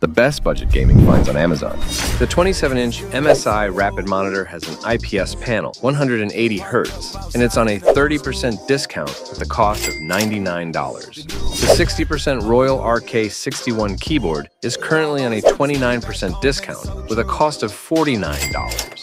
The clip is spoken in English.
The best budget gaming finds on Amazon. The 27-inch MSI Rapid Monitor has an IPS panel, 180 Hz, and it's on a 30% discount at the cost of $99. The 60% Royal RK61 keyboard is currently on a 29% discount with a cost of $49.